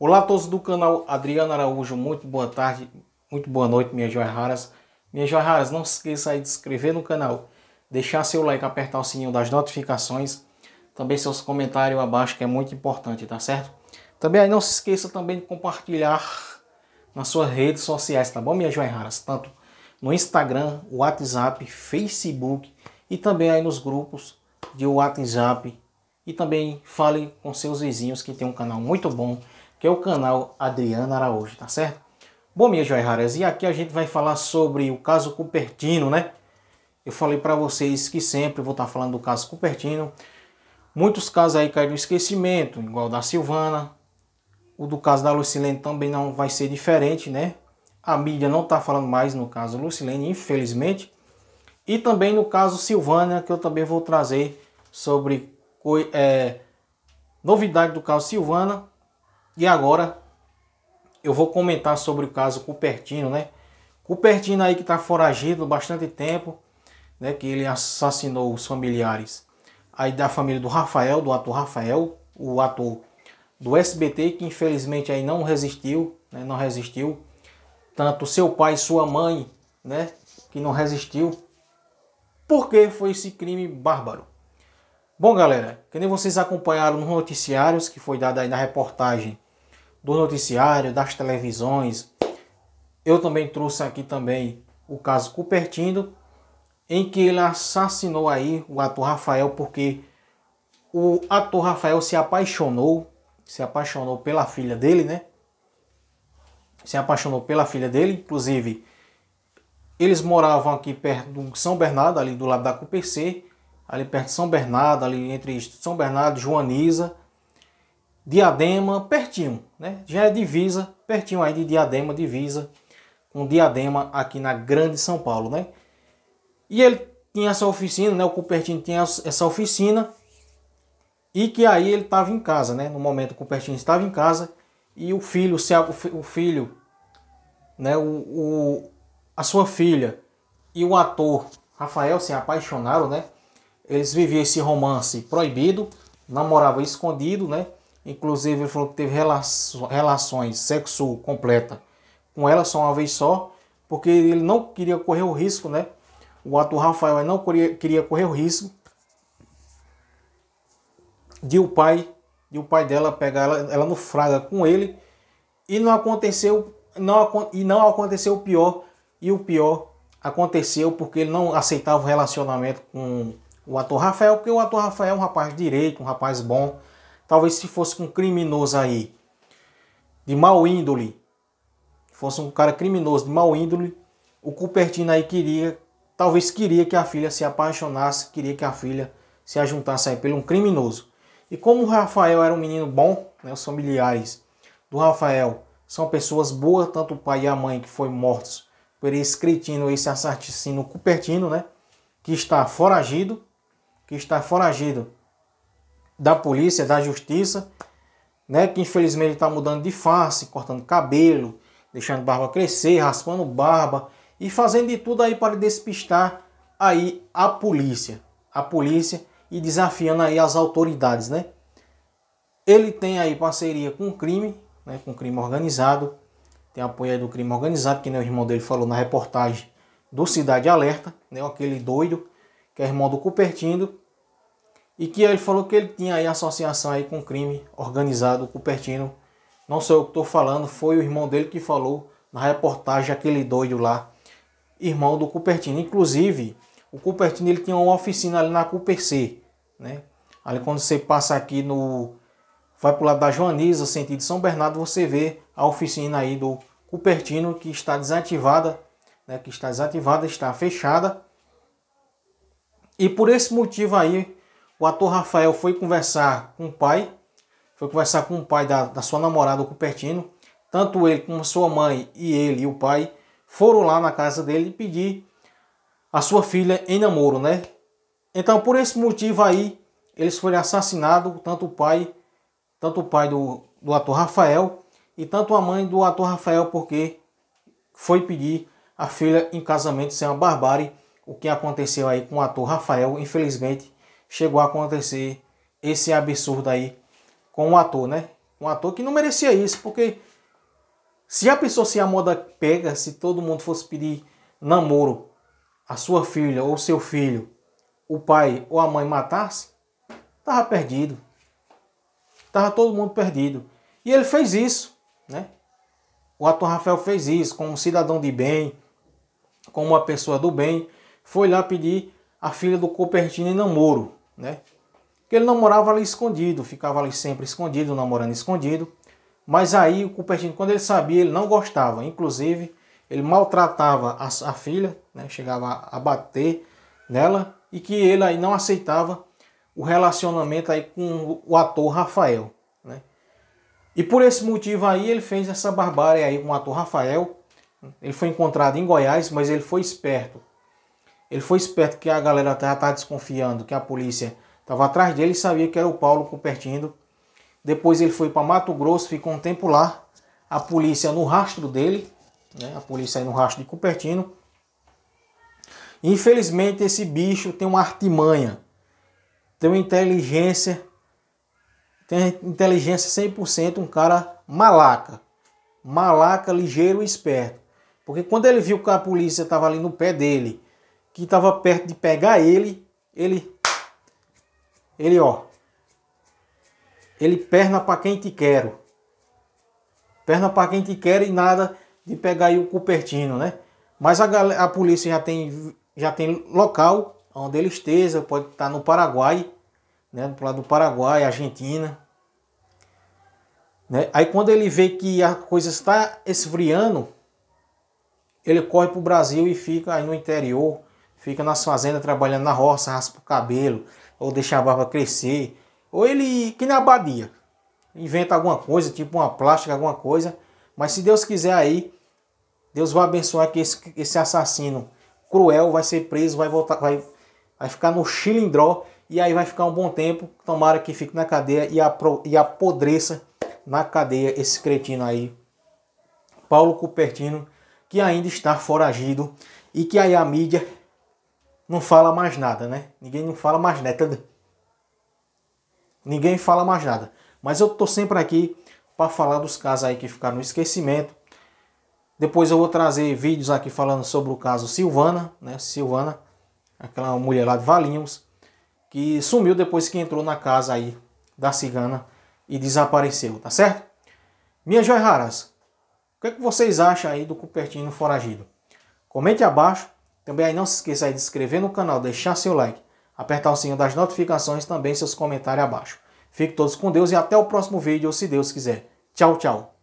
Olá a todos do canal Adriano Araújo, muito boa tarde, muito boa noite, minhas joias raras. Minhas joias raras, não se esqueça aí de se inscrever no canal, deixar seu like, apertar o sininho das notificações, também seus comentários abaixo que é muito importante, tá certo? Também aí não se esqueça também de compartilhar nas suas redes sociais, tá bom, minhas joias raras? Tanto no Instagram, WhatsApp, Facebook e também aí nos grupos de WhatsApp e também fale com seus vizinhos que tem um canal muito bom que é o canal Adriana Araújo, tá certo? Bom, minhas joias raras, e aqui a gente vai falar sobre o caso Cupertino, né? Eu falei para vocês que sempre vou estar tá falando do caso Cupertino. Muitos casos aí caíram no esquecimento, igual da Silvana. O do caso da Lucilene também não vai ser diferente, né? A mídia não está falando mais no caso Lucilene, infelizmente. E também no caso Silvana, que eu também vou trazer sobre é, novidade do caso Silvana e agora eu vou comentar sobre o caso Cupertino, né? Cupertino aí que está foragido bastante tempo, né? Que ele assassinou os familiares aí da família do Rafael, do ator Rafael, o ator do SBT, que infelizmente aí não resistiu, né? Não resistiu. Tanto seu pai e sua mãe, né? Que não resistiu. Por que foi esse crime bárbaro? Bom, galera, que nem vocês acompanharam nos noticiários que foi dado aí na reportagem do noticiário, das televisões. Eu também trouxe aqui também o caso Cupertino, em que ele assassinou aí o ator Rafael porque o ator Rafael se apaixonou, se apaixonou pela filha dele, né? Se apaixonou pela filha dele, inclusive eles moravam aqui perto do São Bernardo, ali do lado da CUPC, ali perto de São Bernardo, ali entre São Bernardo e Joaniza, Diadema, pertinho, né? Já é divisa, pertinho aí de Diadema, divisa com Diadema aqui na Grande São Paulo, né? E ele tinha essa oficina, né? O Cupertino tinha essa oficina e que aí ele estava em casa, né? No momento o Cupertino estava em casa e o filho, o filho, né? O, o, a sua filha e o ator Rafael se apaixonaram, né? Eles viviam esse romance proibido, namoravam escondido, né? Inclusive ele falou que teve relações sexo completa com ela só uma vez só, porque ele não queria correr o risco, né? O ator Rafael não queria correr o risco de o pai, de o pai dela pegar ela, ela no fraga com ele. E não aconteceu, não, e não aconteceu o pior. E o pior aconteceu porque ele não aceitava o relacionamento com o ator Rafael, porque o ator Rafael é um rapaz direito, um rapaz bom, Talvez se fosse um criminoso aí, de mau índole, fosse um cara criminoso de mau índole, o Cupertino aí queria, talvez queria que a filha se apaixonasse, queria que a filha se ajuntasse aí pelo um criminoso. E como o Rafael era um menino bom, né, os familiares do Rafael são pessoas boas, tanto o pai e a mãe que foi mortos por esse cretino, esse assassino Cupertino, né, que está foragido, que está foragido da polícia, da justiça, né, que infelizmente está mudando de face, cortando cabelo, deixando barba crescer, raspando barba e fazendo de tudo aí para despistar aí a polícia, a polícia e desafiando aí as autoridades, né? Ele tem aí parceria com o crime, né, com o crime organizado, tem apoio aí do crime organizado, que nem o irmão dele falou na reportagem do Cidade Alerta, né, aquele doido, que é irmão do Cupertino, e que ele falou que ele tinha aí associação aí com crime organizado, Cupertino. Não sou eu que estou falando, foi o irmão dele que falou na reportagem, aquele doido lá, irmão do Cupertino. Inclusive, o Cupertino ele tinha uma oficina ali na Cuperc, né? Ali quando você passa aqui no... Vai para o lado da Joaniza, sentido São Bernardo, você vê a oficina aí do Cupertino que está desativada, né? Que está desativada, está fechada. E por esse motivo aí, o ator Rafael foi conversar com o pai, foi conversar com o pai da, da sua namorada, o Cupertino. Tanto ele como sua mãe e ele e o pai foram lá na casa dele pedir a sua filha em namoro, né? Então, por esse motivo aí, eles foram assassinados, tanto o pai, tanto o pai do, do ator Rafael e tanto a mãe do ator Rafael, porque foi pedir a filha em casamento sem uma barbárie, o que aconteceu aí com o ator Rafael, infelizmente chegou a acontecer esse absurdo aí com o ator, né? Um ator que não merecia isso, porque se a pessoa se a moda pega, se todo mundo fosse pedir namoro a sua filha ou seu filho, o pai ou a mãe matasse, tava perdido. Tava todo mundo perdido. E ele fez isso, né? O ator Rafael fez isso como um cidadão de bem, como uma pessoa do bem, foi lá pedir a filha do Copertino em namoro, né? Que ele namorava ali escondido, ficava ali sempre escondido, namorando escondido. Mas aí o Cupertino, quando ele sabia, ele não gostava. Inclusive, ele maltratava a, a filha, né? chegava a bater nela e que ele aí não aceitava o relacionamento aí com o ator Rafael. Né? E por esse motivo aí ele fez essa barbárie aí com o ator Rafael. Ele foi encontrado em Goiás, mas ele foi esperto. Ele foi esperto que a galera já tá desconfiando que a polícia estava atrás dele e sabia que era o Paulo Cupertino. Depois ele foi para Mato Grosso, ficou um tempo lá. A polícia no rastro dele, né? a polícia aí no rastro de Cupertino. Infelizmente esse bicho tem uma artimanha, tem uma inteligência, tem inteligência 100%, um cara malaca. Malaca, ligeiro e esperto. Porque quando ele viu que a polícia estava ali no pé dele, que estava perto de pegar ele, ele ele ó, ele perna para quem te quero. Perna para quem te quer e nada de pegar aí o Cupertino, né? Mas a, a polícia já tem, já tem local onde ele esteja, pode estar no Paraguai, né? Do lado do Paraguai, Argentina. Né? Aí quando ele vê que a coisa está esfriando, ele corre para o Brasil e fica aí no interior, fica nas fazendas trabalhando na roça, raspa o cabelo, ou deixa a barba crescer, ou ele, que na abadia, inventa alguma coisa, tipo uma plástica, alguma coisa. Mas se Deus quiser aí, Deus vai abençoar que esse, esse assassino cruel vai ser preso, vai voltar, vai, vai ficar no chilindró e aí vai ficar um bom tempo. Tomara que fique na cadeia e, apro, e apodreça na cadeia esse cretino aí, Paulo Cupertino, que ainda está foragido e que aí a mídia não fala mais nada, né? Ninguém não fala mais nada. Ninguém fala mais nada. Mas eu tô sempre aqui para falar dos casos aí que ficaram no esquecimento. Depois eu vou trazer vídeos aqui falando sobre o caso Silvana, né? Silvana, aquela mulher lá de Valinhos, que sumiu depois que entrou na casa aí da cigana e desapareceu, tá certo? Minhas joias raras, o que, é que vocês acham aí do Cupertino foragido? Comente abaixo. Também aí não se esqueça aí de se inscrever no canal, deixar seu like apertar o sininho das notificações também seus comentários abaixo. Fique todos com Deus e até o próximo vídeo, se Deus quiser. Tchau, tchau.